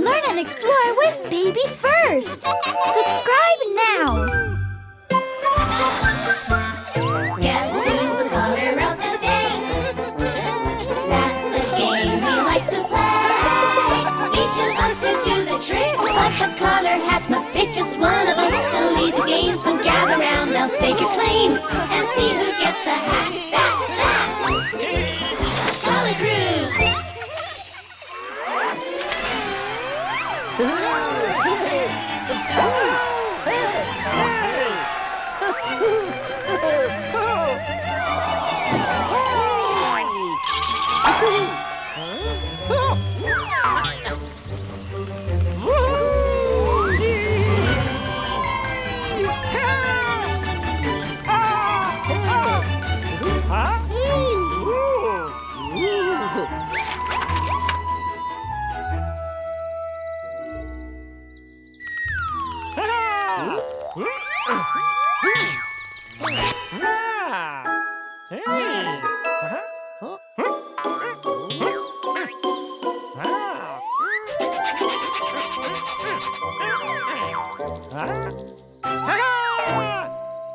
Learn and explore with Baby First. Subscribe now. Guess who's the color of the day? That's a game we like to play. Each of us do the trick, but the color hat must pick just one of us to lead the game. So gather round, now stake your claim and see who gets the hat. That's that.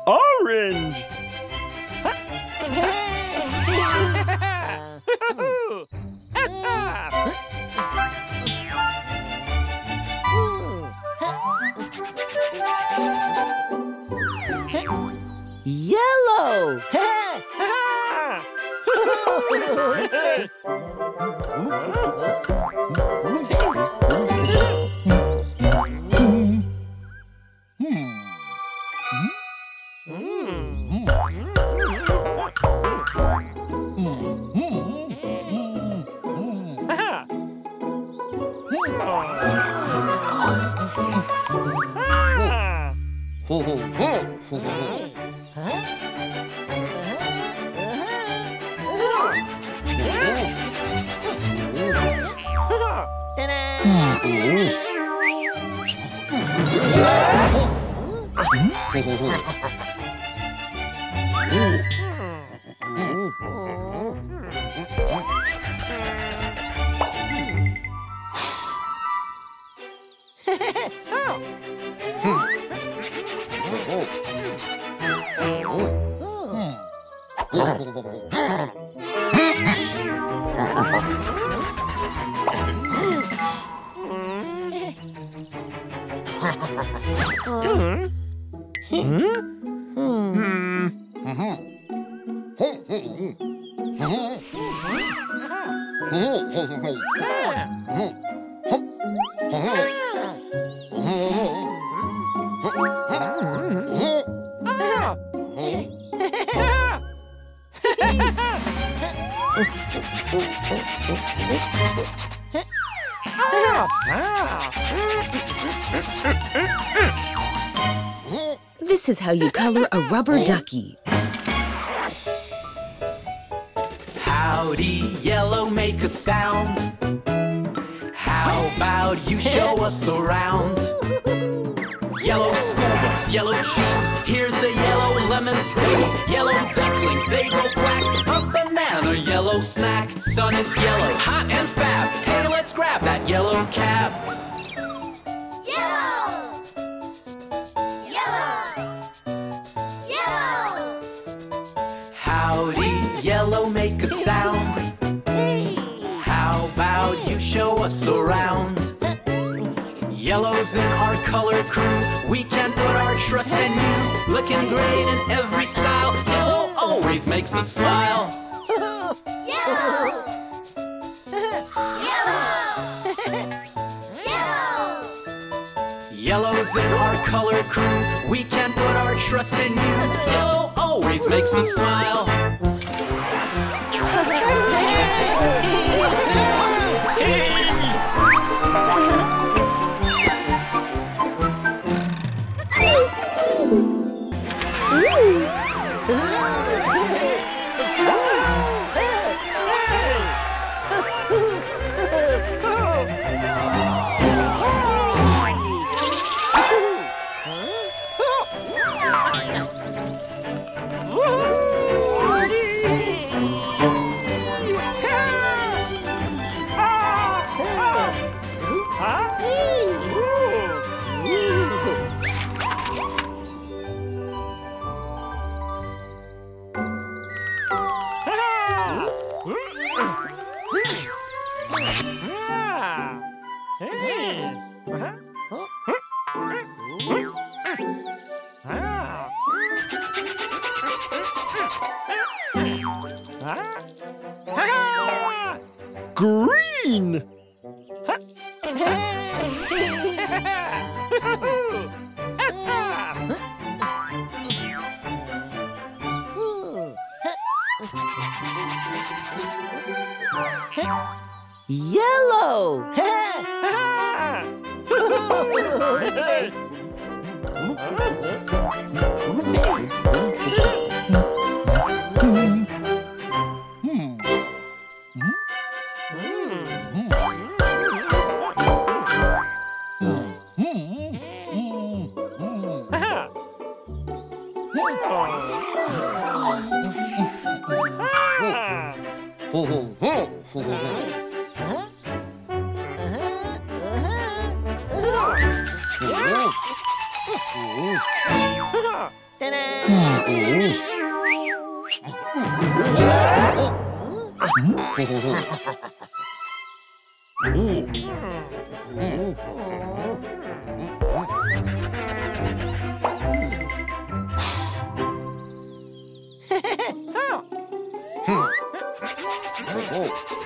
Orange! This is how you color a rubber oh. ducky. Howdy, yellow, make a sound. How about you show us around? Yellow school bus, yellow shoes. Here's a yellow lemon squeeze. Yellow ducklings, they go quack. A banana, yellow snack. Sun is yellow, hot and fab. Hey, let's grab that yellow cab. Around? Yellow's in our color crew. We can put our trust in you. Looking great in every style. Yellow always makes us smile. Yellow! Yellow! Yellow's in our color crew. We can put our trust in you. Yellow always makes us smile. Yellow! Oh,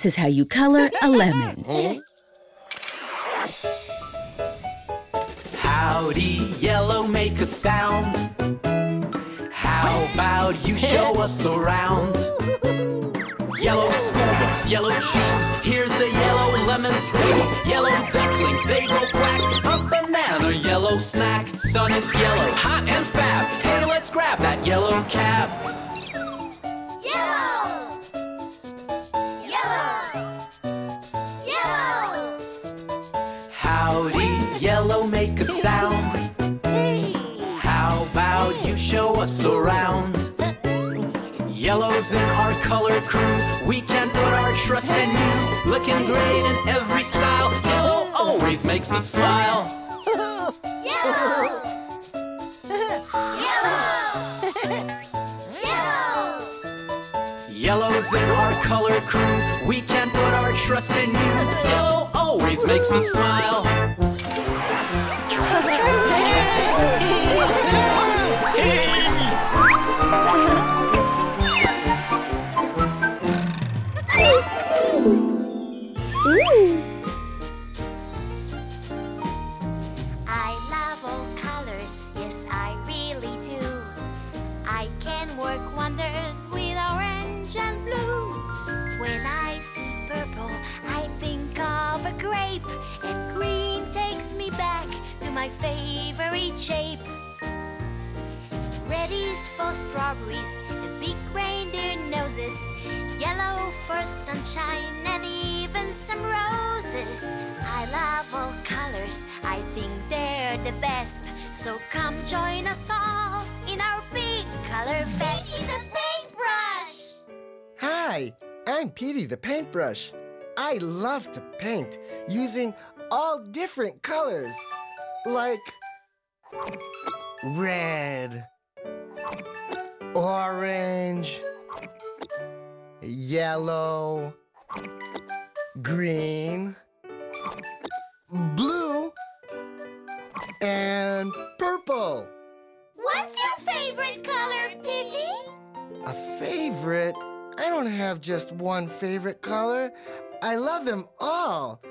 This is how you color a lemon. Howdy, yellow, make a sound. How about you show us around? Yellow school bus, yellow cheese. Here's a yellow lemon squeeze. Yellow ducklings, they go quack. A banana, yellow snack. Sun is yellow, hot and fab. Hey, let's grab that yellow cab. Sound. How about you show us around? Yellow's in our color crew. We can put our trust in you. Looking great in every style. Yellow always makes us smile. Yellow! Yellow! Yellow! Yellow's in our color crew. We can put our trust in you. Yellow always makes us smile. A and green takes me back to my favorite shape. Red is for strawberries, the big reindeer noses. Yellow for sunshine and even some roses. I love all colors, I think they're the best. So come join us all in our big color fest. It's a paintbrush! Hi, I'm Petey the paintbrush. I love to paint using all different colors, like red, orange, yellow, green, blue, and purple. What's your favorite color, Pidgey? A favorite? I don't have just one favorite color. I love them all.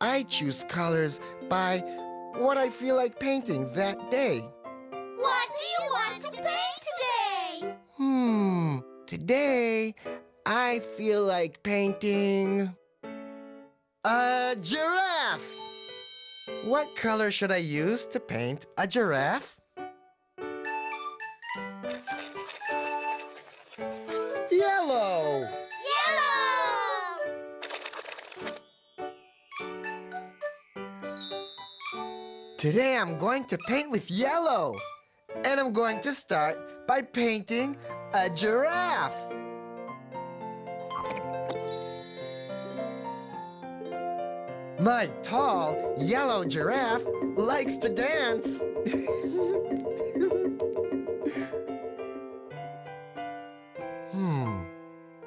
I choose colors by what I feel like painting that day. What do you want to paint today? Hmm, today I feel like painting a giraffe. What color should I use to paint a giraffe? Today I'm going to paint with yellow. And I'm going to start by painting a giraffe. My tall, yellow giraffe likes to dance. hmm,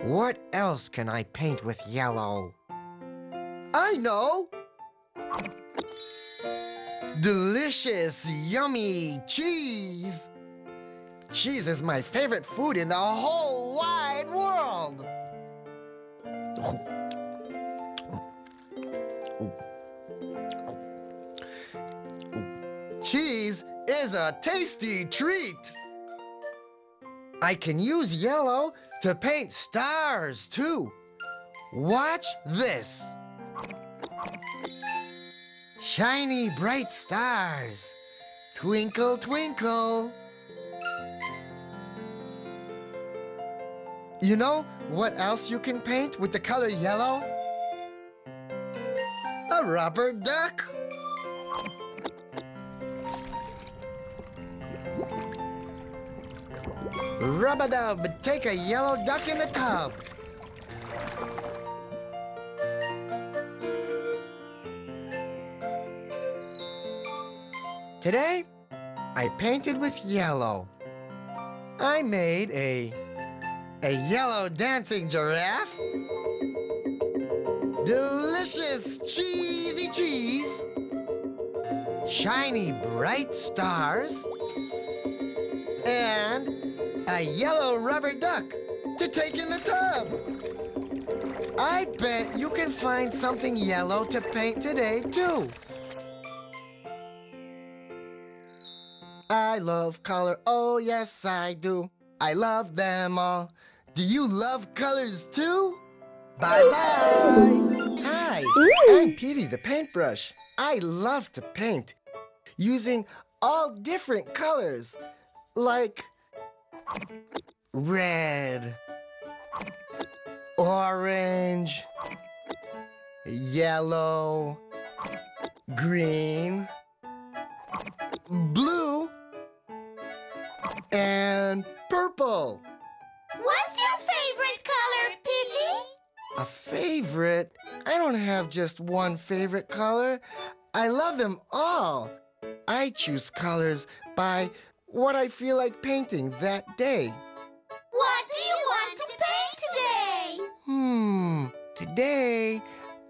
what else can I paint with yellow? I know! Delicious, yummy cheese! Cheese is my favorite food in the whole wide world! Cheese is a tasty treat! I can use yellow to paint stars, too. Watch this. Shiny bright stars. Twinkle, twinkle. You know what else you can paint with the color yellow? A rubber duck. Rub-a-dub, take a yellow duck in the tub. Today, I painted with yellow. I made a a yellow dancing giraffe. Delicious cheesy cheese. Shiny bright stars. And a yellow rubber duck to take in the tub. I bet you can find something yellow to paint today, too. I love color, oh yes I do. I love them all. Do you love colors too? Bye-bye. Hi, I'm Petey the paintbrush. I love to paint using all different colors like red, orange, yellow, green, blue, and purple. What's your favorite color, Piggy? A favorite? I don't have just one favorite color. I love them all. I choose colors by what I feel like painting that day. What do you want to paint today? Hmm, today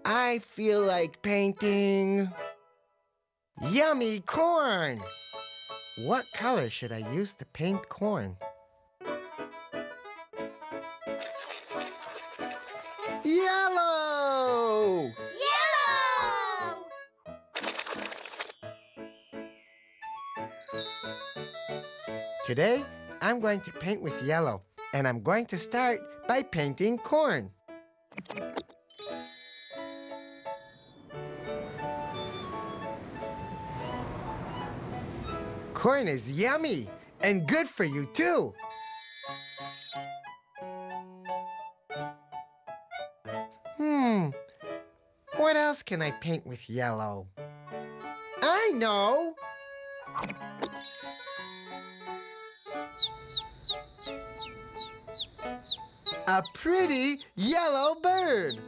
I feel like painting yummy corn. What color should I use to paint corn? Yellow! Yellow! Today, I'm going to paint with yellow, and I'm going to start by painting corn. Corn is yummy and good for you, too. Hmm, what else can I paint with yellow? I know! A pretty yellow bird.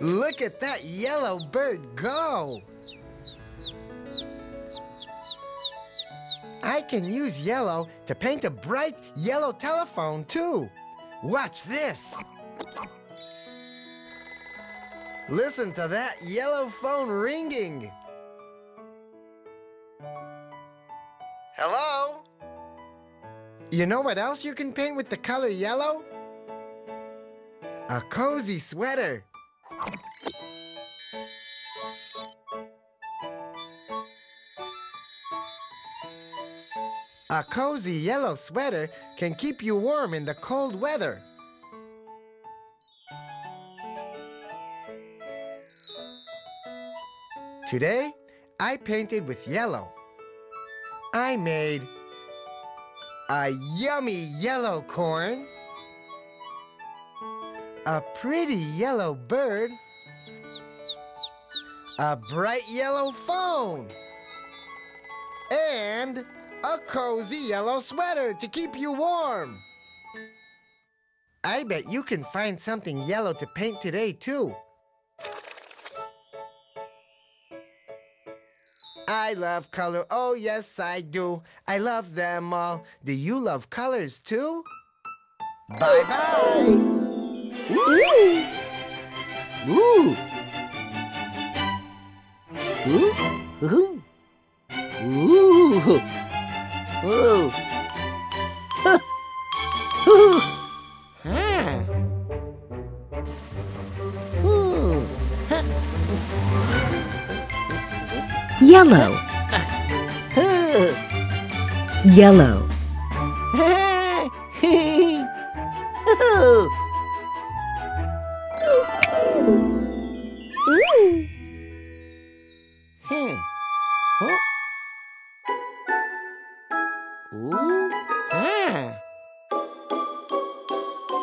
Look at that yellow bird go. I can use yellow to paint a bright yellow telephone too. Watch this. Listen to that yellow phone ringing. Hello? You know what else you can paint with the color yellow? A cozy sweater. A cozy yellow sweater can keep you warm in the cold weather. Today, I painted with yellow. I made a yummy yellow corn, a pretty yellow bird, a bright yellow phone, and a cozy yellow sweater to keep you warm. I bet you can find something yellow to paint today, too. I love color. Oh, yes, I do. I love them all. Do you love colors, too? Bye Ah. Yellow. Yellow.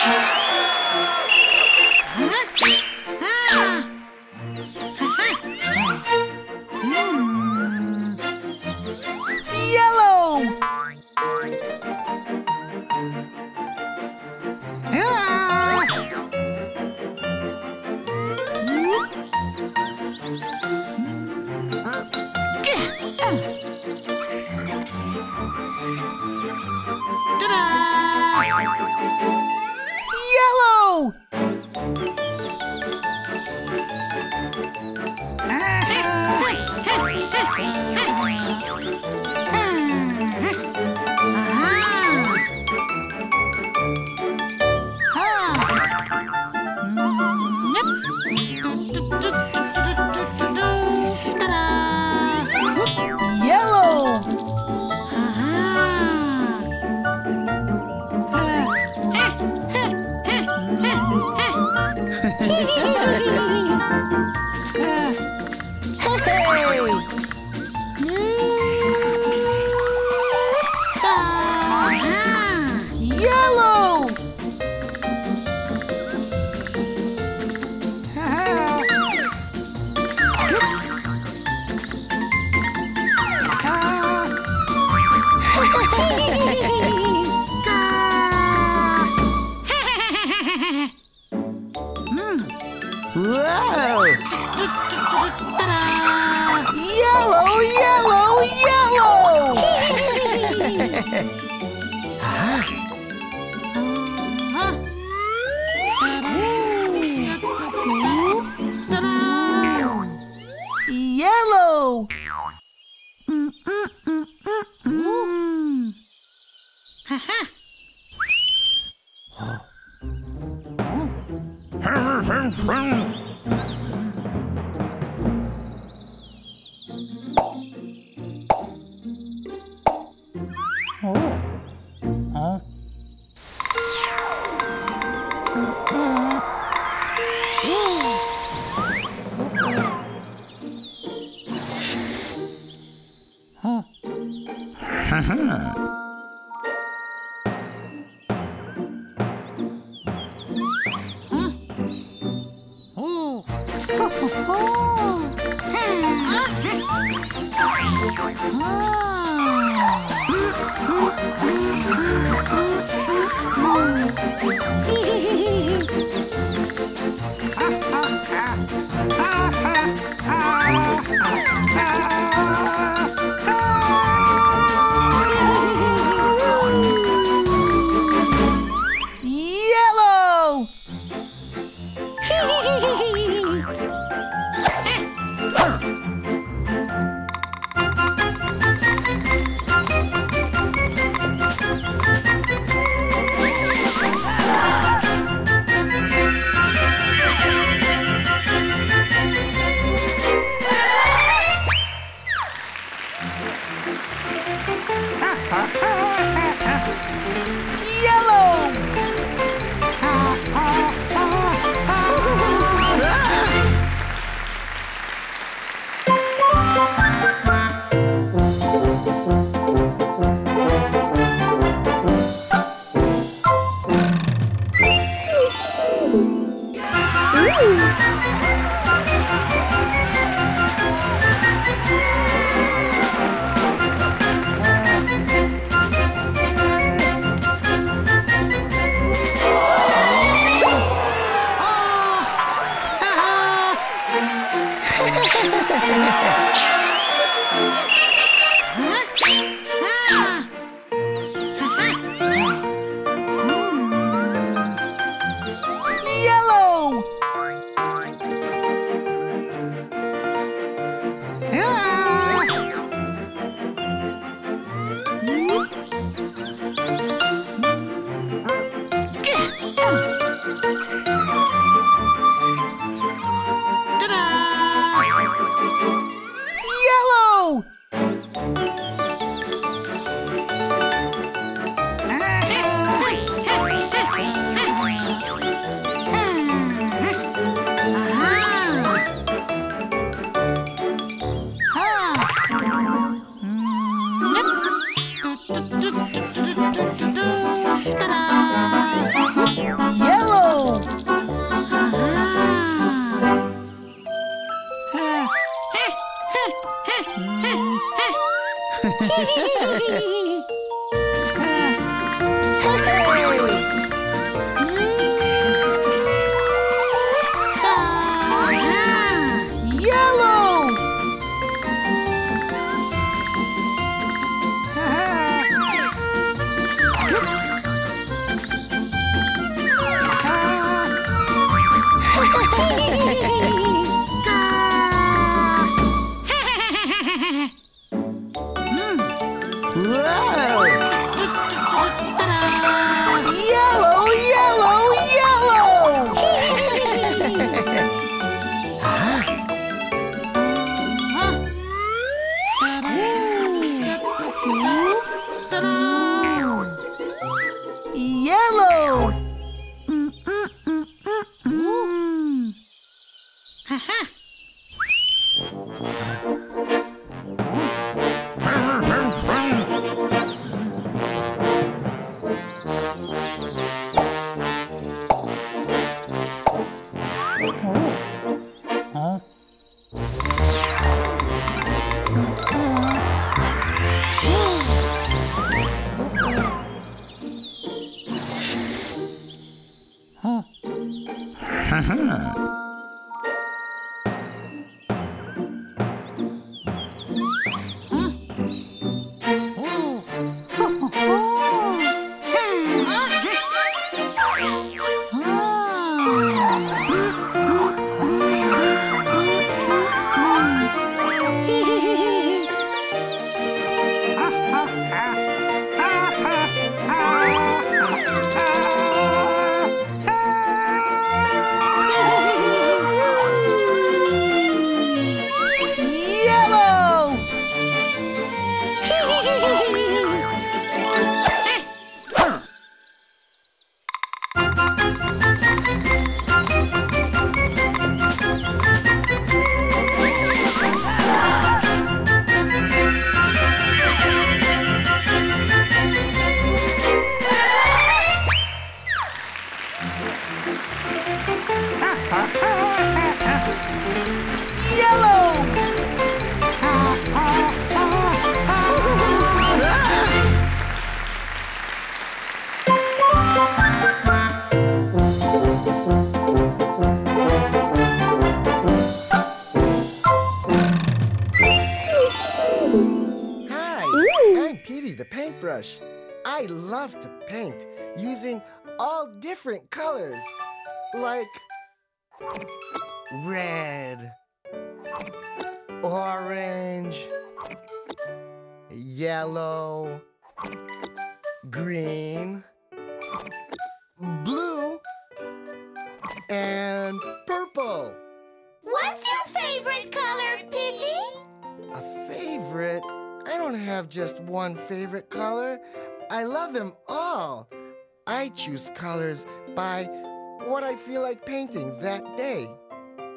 Woohoo! Yellow! yellow, green, blue, and purple. What's your favorite color, Piggy? A favorite? I don't have just one favorite color. I love them all. I choose colors by what I feel like painting that day.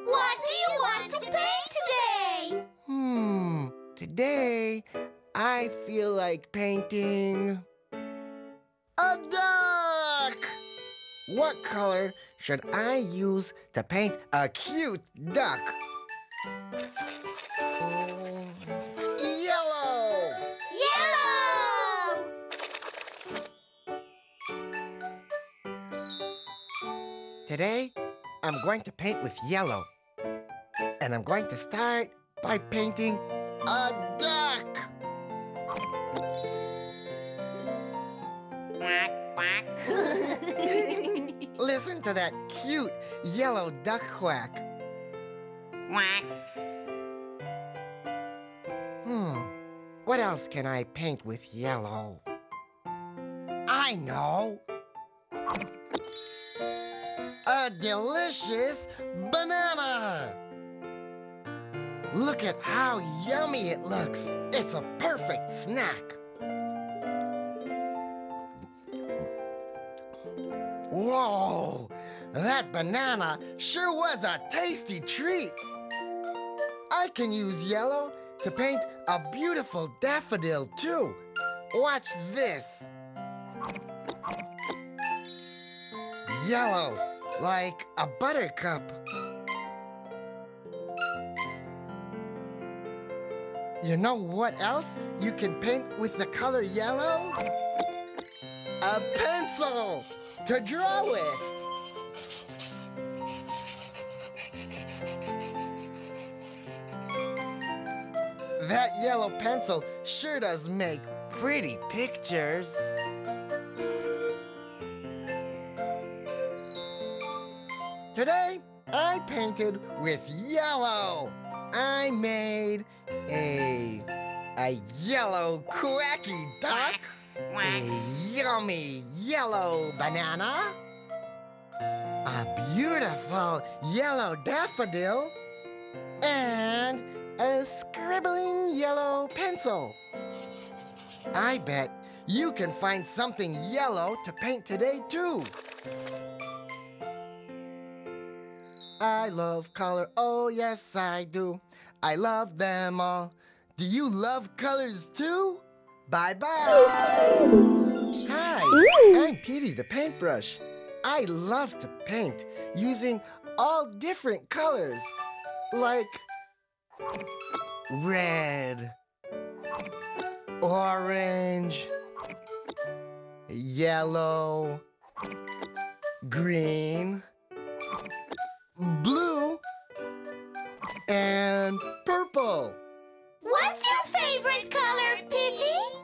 What do you want to paint today? Hmm, today I feel like painting a duck. What color should I use to paint a cute duck? Yellow! Yellow! Today, I'm going to paint with yellow. And I'm going to start by painting a to that cute yellow duck quack. Quack. Hmm. What else can I paint with yellow? I know. A delicious banana. Look at how yummy it looks. It's a perfect snack. Whoa, that banana sure was a tasty treat. I can use yellow to paint a beautiful daffodil too. Watch this. Yellow, like a buttercup. You know what else you can paint with the color yellow? A pencil to draw with. That yellow pencil sure does make pretty pictures. Today, I painted with yellow. I made a a yellow quacky duck, a yummy yellow banana, a beautiful yellow daffodil, and a scribbling yellow pencil. I bet you can find something yellow to paint today too. I love color, oh yes I do. I love them all. Do you love colors too? Bye bye. Hi, I'm Petey the paintbrush. I love to paint using all different colors, like red, orange, yellow, green, blue, and purple. What's your favorite color, Pidgey?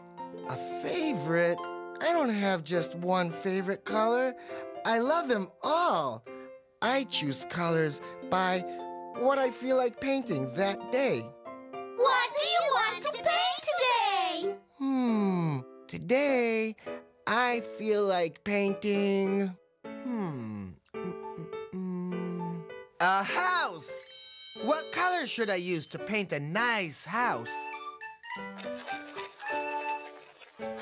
A favorite? I don't have just one favorite color. I love them all. I choose colors by what I feel like painting that day. What do you want to paint today? Hmm, today I feel like painting. Hmm. mm, mm, mm, A house! What color should I use to paint a nice house?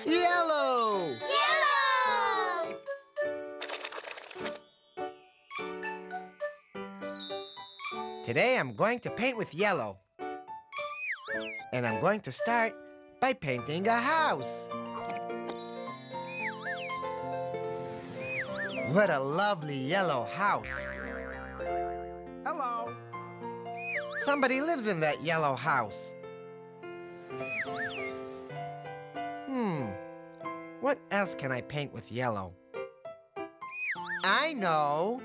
Yellow! Yellow! Today I'm going to paint with yellow. And I'm going to start by painting a house. What a lovely yellow house. Hello. Somebody lives in that yellow house. Hmm. What else can I paint with yellow? I know.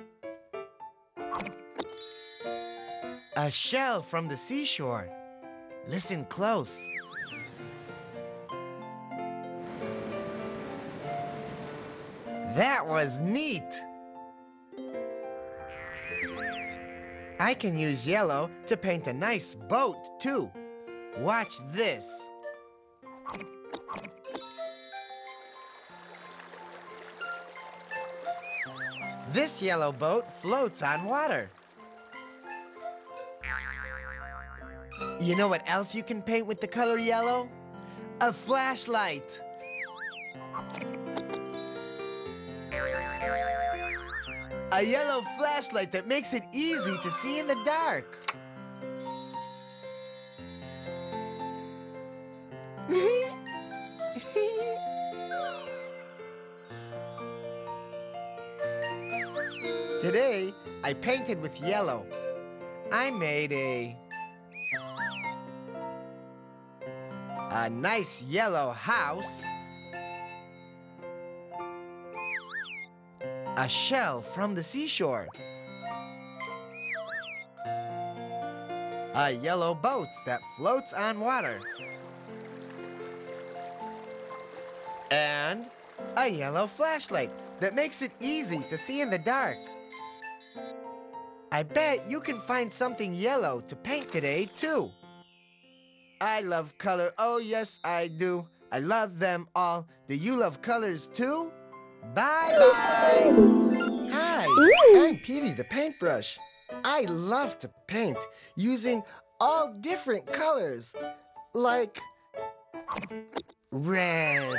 A shell from the seashore. Listen close. That was neat. I can use yellow to paint a nice boat, too. Watch this. This yellow boat floats on water. You know what else you can paint with the color yellow? A flashlight. A yellow flashlight that makes it easy to see in the dark. Today, I painted with yellow. I made a a nice yellow house, a shell from the seashore, A yellow boat that floats on water. And a yellow flashlight that makes it easy to see in the dark. I bet you can find something yellow to paint today, too. I love color. Oh, yes, I do. I love them all. Do you love colors, too? Bye bye. Hi, I'm Petey the paintbrush. I love to paint using all different colors, like red,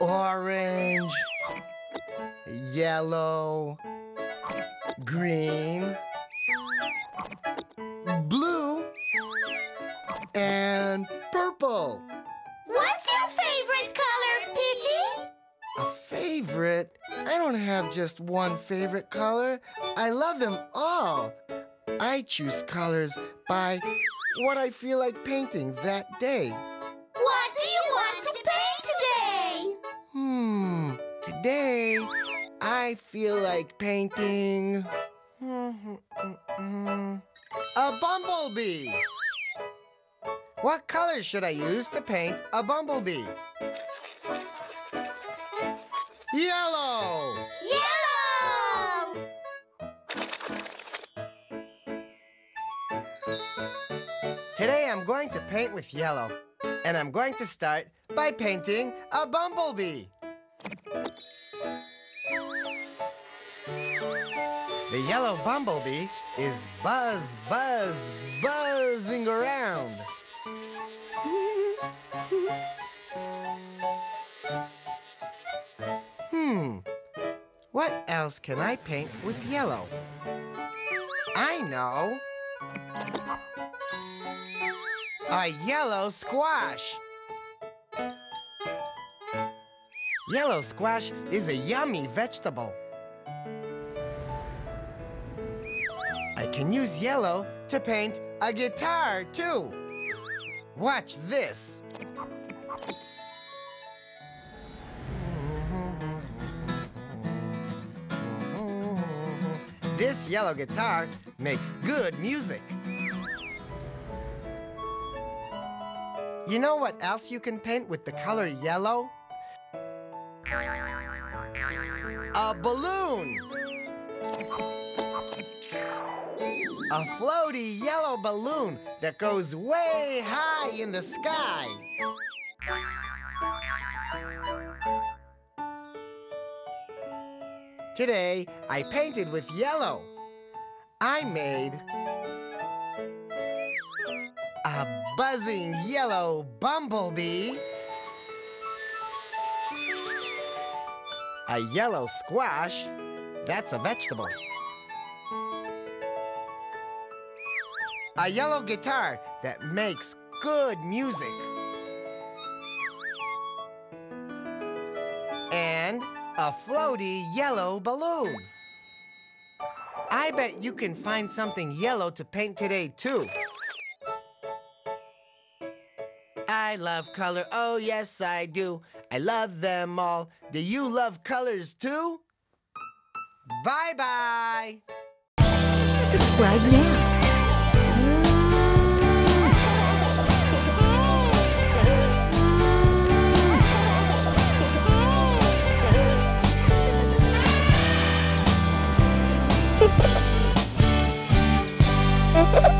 orange, yellow, green, just one favorite color. I love them all. I choose colors by what I feel like painting that day. What do you want to paint today? Hmm, today I feel like painting a bumblebee. What color should I use to paint a bumblebee? Yellow! Going to paint with yellow, and I'm going to start by painting a bumblebee. The yellow bumblebee is buzz, buzz, buzzing around. hmm, what else can I paint with yellow? I know. A yellow squash. Yellow squash is a yummy vegetable. I can use yellow to paint a guitar, too. Watch this. This yellow guitar makes good music. You know what else you can paint with the color yellow? A balloon! A floaty yellow balloon that goes way high in the sky. Today, I painted with yellow. I made a buzzing yellow bumblebee, a yellow squash, that's a vegetable, a yellow guitar that makes good music, and a floaty yellow balloon. I bet you can find something yellow to paint today, too. I love color, oh yes I do. I love them all. Do you love colors too? Bye bye. Subscribe now. Ha ha ha!